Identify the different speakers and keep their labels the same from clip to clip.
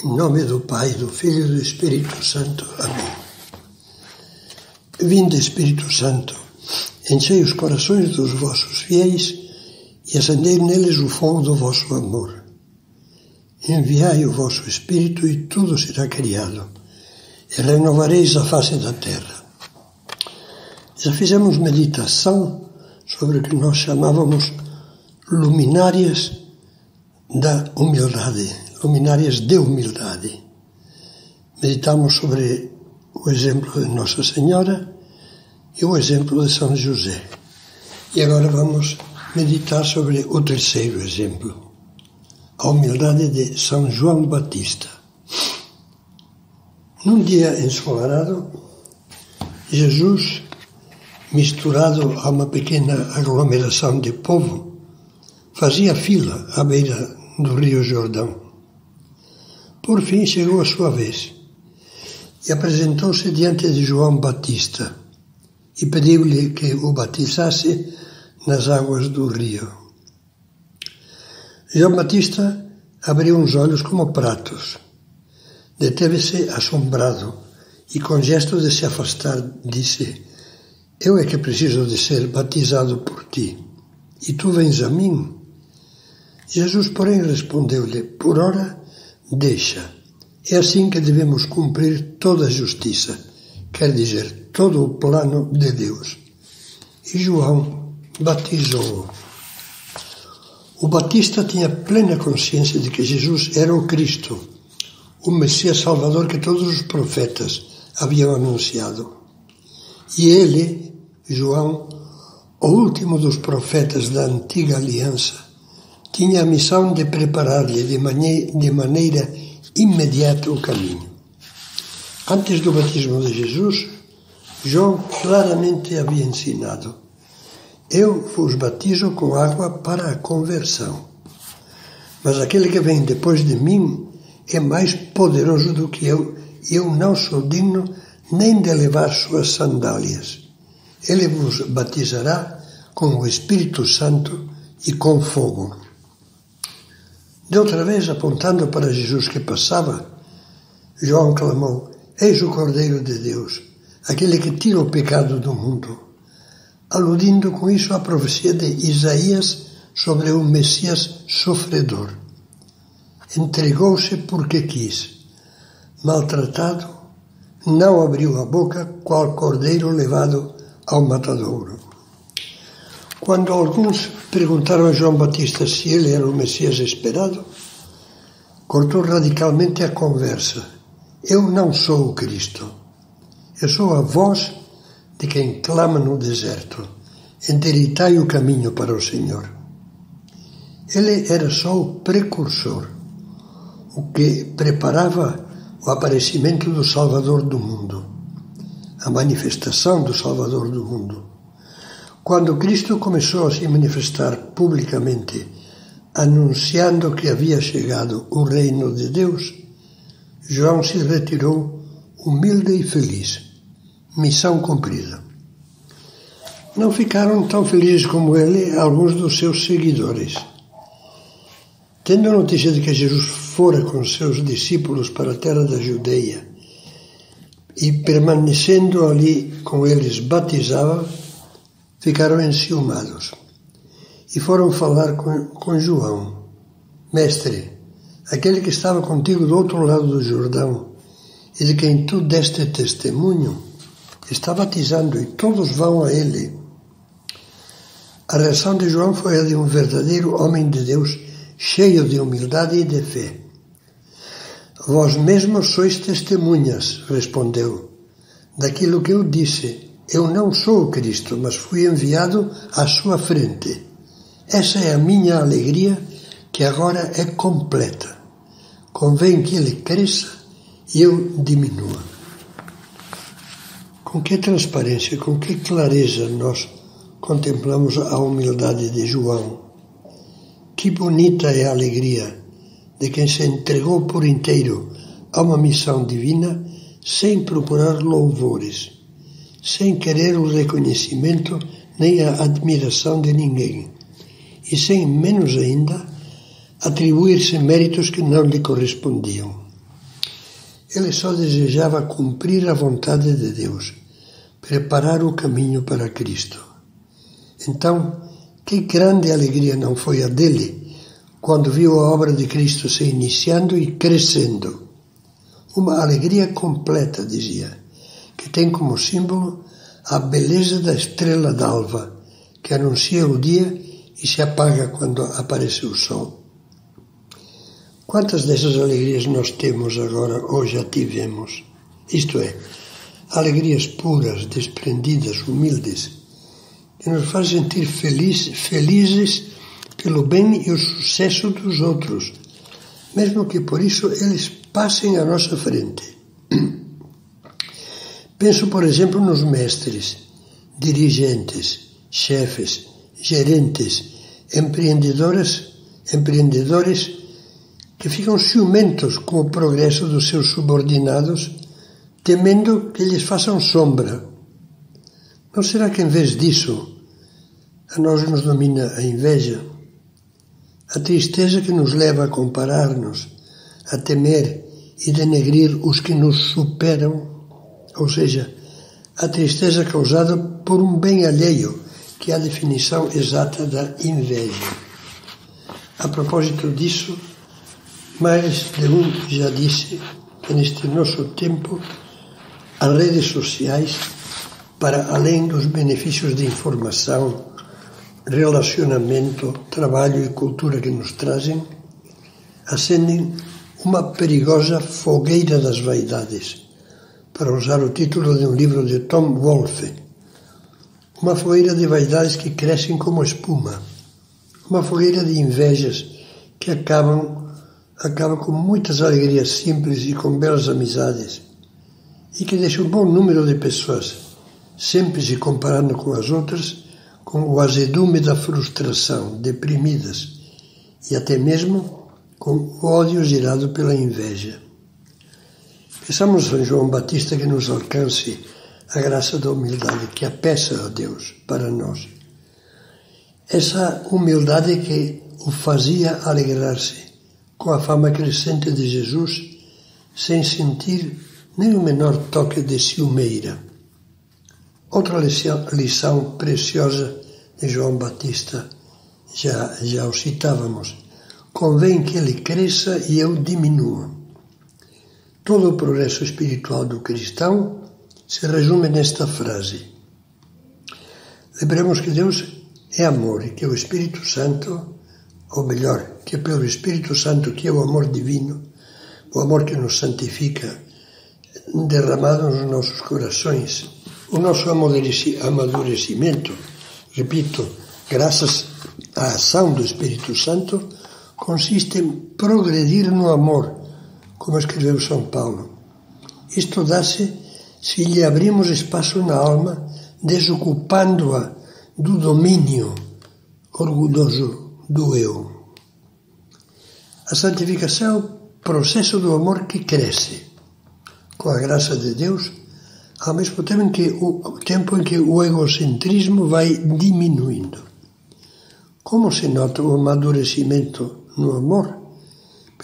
Speaker 1: Em nome do Pai, do Filho e do Espírito Santo. Amém. Vinde, Espírito Santo, enchei os corações dos vossos fiéis e acendei neles o fogo do vosso amor. Enviai o vosso Espírito e tudo será criado, e renovareis a face da terra. Já fizemos meditação sobre o que nós chamávamos luminárias da humildade luminárias de humildade. Meditamos sobre o exemplo de Nossa Senhora e o exemplo de São José. E agora vamos meditar sobre o terceiro exemplo, a humildade de São João Batista. Num dia ensolarado, Jesus, misturado a uma pequena aglomeração de povo, fazia fila à beira do Rio Jordão. Por fim chegou a sua vez e apresentou-se diante de João Batista e pediu-lhe que o batizasse nas águas do rio. João Batista abriu os olhos como pratos. Deteve-se assombrado e, com gesto de se afastar, disse: Eu é que preciso de ser batizado por ti, e tu vens a mim? Jesus, porém, respondeu-lhe: Por ora deixa. É assim que devemos cumprir toda a justiça, quer dizer, todo o plano de Deus. E João batizou-o. O Batista tinha plena consciência de que Jesus era o Cristo, o Messias Salvador que todos os profetas haviam anunciado. E ele, João, o último dos profetas da antiga aliança, tinha a missão de preparar-lhe de, de maneira imediata o caminho. Antes do batismo de Jesus, João claramente havia ensinado: Eu vos batizo com água para a conversão. Mas aquele que vem depois de mim é mais poderoso do que eu, e eu não sou digno nem de levar suas sandálias. Ele vos batizará com o Espírito Santo e com fogo. De outra vez, apontando para Jesus que passava, João clamou: Eis o Cordeiro de Deus, aquele que tira o pecado do mundo, aludindo com isso à profecia de Isaías sobre o Messias sofredor. Entregou-se porque quis. Maltratado, não abriu a boca, qual cordeiro levado ao matadouro. Quando alguns perguntaram a João Batista se ele era o Messias esperado, cortou radicalmente a conversa. Eu não sou o Cristo. Eu sou a voz de quem clama no deserto. Endireitai o caminho para o Senhor. Ele era só o precursor, o que preparava o aparecimento do Salvador do mundo, a manifestação do Salvador do mundo. Quando Cristo começou a se manifestar publicamente, anunciando que havia chegado o reino de Deus, João se retirou humilde e feliz. Missão cumprida. Não ficaram tão felizes como ele alguns dos seus seguidores. Tendo a notícia de que Jesus fora com seus discípulos para a terra da Judeia e permanecendo ali com eles batizava, ficaram enciumados e foram falar com, com João: Mestre, aquele que estava contigo do outro lado do Jordão e de quem tu deste testemunho, está batizando e todos vão a ele. A reação de João foi a de um verdadeiro homem de Deus, cheio de humildade e de fé. Vós mesmos sois testemunhas, respondeu, daquilo que eu disse eu não sou Cristo, mas fui enviado à sua frente. Essa é a minha alegria, que agora é completa. Convém que ele cresça e eu diminua. Com que transparência, com que clareza nós contemplamos a humildade de João. Que bonita é a alegria de quem se entregou por inteiro a uma missão divina sem procurar louvores sem querer o reconhecimento nem a admiração de ninguém, e sem menos ainda atribuir-se méritos que não lhe correspondiam. ele só desejava cumprir a vontade de Deus, preparar o caminho para Cristo. Então, que grande alegria não foi a dele quando viu a obra de Cristo se iniciando e crescendo. Uma alegria completa, dizia, que tem como símbolo a beleza da estrela d'alva, que anuncia o dia e se apaga quando aparece o sol. Quantas dessas alegrias nós temos agora ou já tivemos? Isto é, alegrias puras, desprendidas, humildes, que nos faz sentir feliz, felizes pelo bem e o sucesso dos outros, mesmo que por isso eles passem à nossa frente. Penso, por exemplo, nos mestres, dirigentes, chefes, gerentes, empreendedoras, empreendedores que ficam ciumentos com o progresso dos seus subordinados, temendo que lhes façam sombra. Não será que, em vez disso, a nós nos domina a inveja? A tristeza que nos leva a comparar-nos, a temer e denegrir os que nos superam? Ou seja, a tristeza causada por um bem alheio, que é a definição exata da inveja. A propósito disso, mais de um já disse que neste nosso tempo as redes sociais, para além dos benefícios de informação, relacionamento, trabalho e cultura que nos trazem, acendem uma perigosa fogueira das vaidades, para usar o título de um livro de Tom Wolfe. Uma fogueira de vaidades que crescem como espuma, uma fogueira de invejas que acabam acaba com muitas alegrias simples e com belas amizades, e que deixa um bom número de pessoas, sempre se comparando com as outras, com o azedume da frustração, deprimidas, e até mesmo com o ódio gerado pela inveja. Pensamos em João Batista que nos alcance a graça da humildade, que a peça a Deus para nós. Essa humildade que o fazia alegrar-se com a fama crescente de Jesus, sem sentir nem o menor toque de ciumeira. Outra lição, lição preciosa de João Batista, já, já o citávamos, convém que ele cresça e eu diminua. Todo o progresso espiritual do cristão se resume nesta frase. Lembremos que Deus é amor e que o Espírito Santo ou melhor, que é pelo Espírito Santo, que é o amor divino, o amor que nos santifica, derramado nos nossos corações, o nosso amadurecimento, repito, graças à ação do Espírito Santo, consiste em progredir no amor, como escreveu São Paulo. Isto dá-se se lhe abrimos espaço na alma, desocupando-a do domínio orgulhoso do eu. A santificação é o processo do amor que cresce com a graça de Deus, ao mesmo tempo em que o, tempo em que o egocentrismo vai diminuindo. Como se nota o amadurecimento no amor?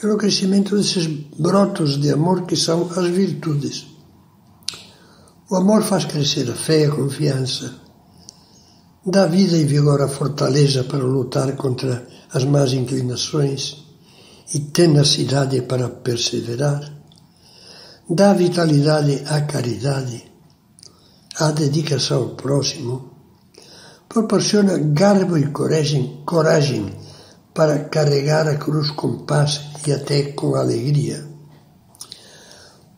Speaker 1: Pelo crescimento desses brotos de amor que são as virtudes. O amor faz crescer a fé, a confiança, dá vida e vigor à fortaleza para lutar contra as más inclinações e tenacidade para perseverar, dá vitalidade à caridade, à dedicação ao próximo, proporciona garbo e coragem, coragem para carregar a cruz com paz e até com alegria.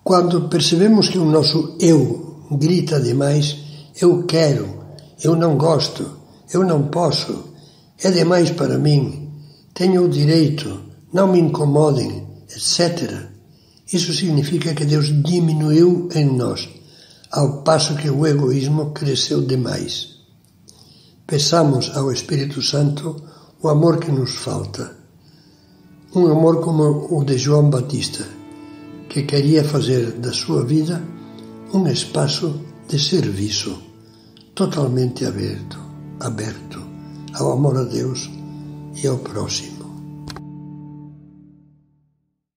Speaker 1: Quando percebemos que o nosso eu grita demais, eu quero, eu não gosto, eu não posso, é demais para mim, tenho o direito, não me incomodem, etc. Isso significa que Deus diminuiu em nós, ao passo que o egoísmo cresceu demais. Peçamos ao Espírito Santo o amor que nos falta. Um amor como o de João Batista, que queria fazer da sua vida um espaço de serviço totalmente aberto, aberto ao amor a Deus e ao próximo.